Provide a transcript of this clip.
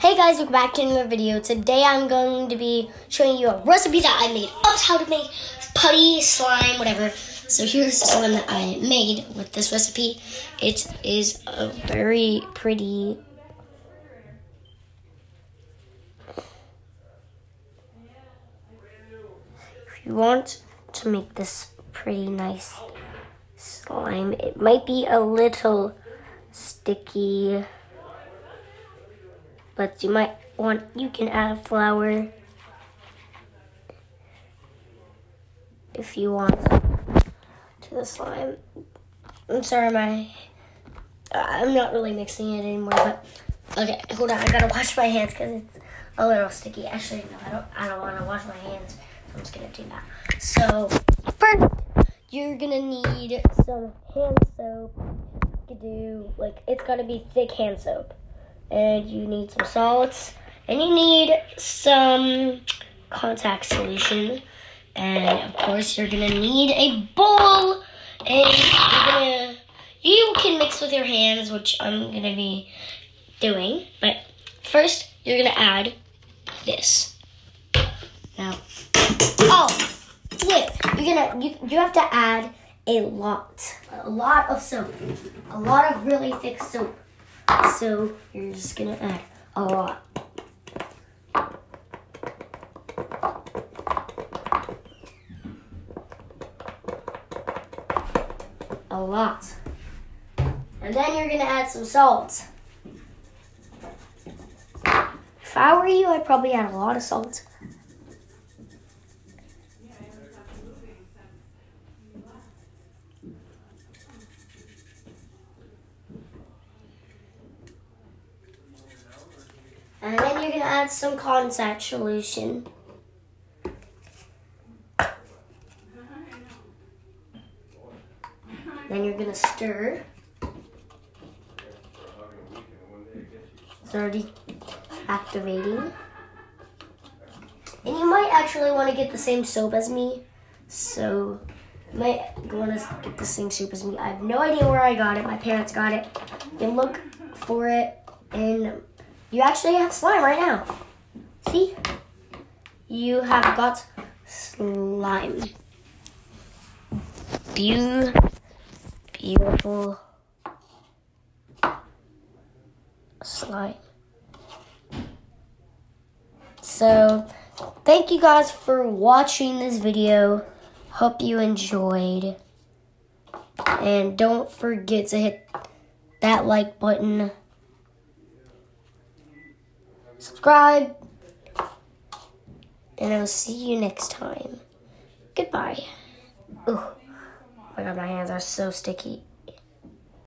Hey guys, welcome back to another video. Today I'm going to be showing you a recipe that I made of how to make putty, slime, whatever. So here's the one that I made with this recipe. It is a very pretty If you want to make this pretty nice slime, it might be a little sticky but you might want, you can add flour if you want to the slime. I'm sorry, my, uh, I'm not really mixing it anymore, but okay, hold on, I gotta wash my hands because it's a little sticky. Actually, no, I don't, I don't want to wash my hands. I'm just gonna do that. So, first, you're gonna need some hand soap. You do, like, it's gotta be thick hand soap and you need some salts, and you need some contact solution. And of course, you're gonna need a bowl, and you're gonna you can mix with your hands, which I'm gonna be doing. But first, you're gonna add this. Now, oh, wait, you're gonna you you have to add a lot, a lot of soap, a lot of really thick soap. So you're just gonna add a lot. A lot. And then you're gonna add some salt. If I were you, I'd probably add a lot of salt. And then you're going to add some contact solution. Then you're going to stir. It's already activating. And you might actually want to get the same soap as me. So you might want to get the same soap as me. I have no idea where I got it. My parents got it. You can look for it in you actually have slime right now. See? You have got slime. Beau beautiful slime. So, thank you guys for watching this video. Hope you enjoyed. And don't forget to hit that like button subscribe, and I'll see you next time. Goodbye. Oh my god, my hands are so sticky.